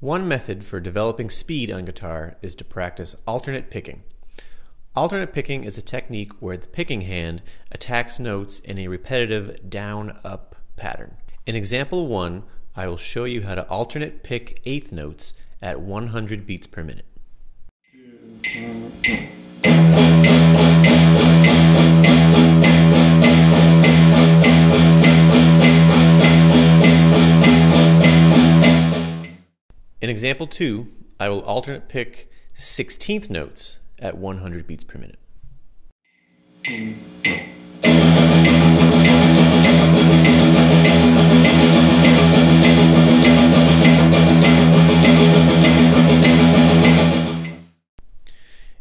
One method for developing speed on guitar is to practice alternate picking. Alternate picking is a technique where the picking hand attacks notes in a repetitive down-up pattern. In example 1, I will show you how to alternate pick eighth notes at 100 beats per minute. In example 2, I will alternate pick 16th notes at 100 beats per minute.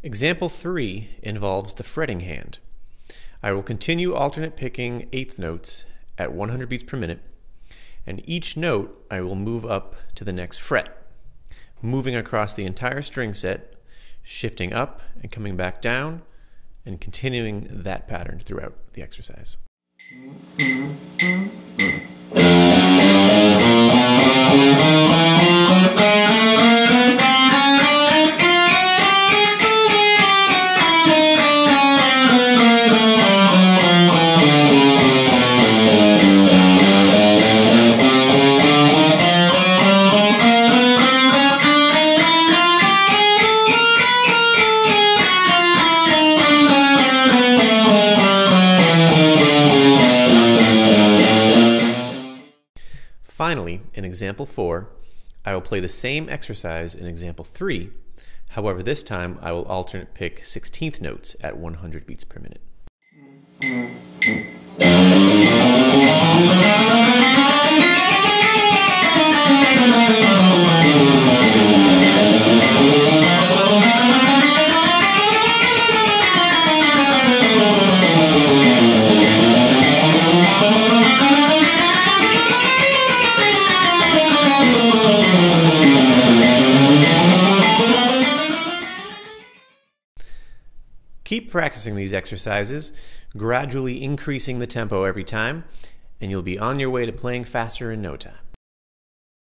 Example 3 involves the fretting hand. I will continue alternate picking eighth notes at 100 beats per minute, and each note I will move up to the next fret, moving across the entire string set, shifting up and coming back down, and continuing that pattern throughout the exercise. Finally, in example 4, I will play the same exercise in example 3. However, this time I will alternate pick 16th notes at 100 beats per minute. Keep practicing these exercises, gradually increasing the tempo every time, and you'll be on your way to playing faster in no time.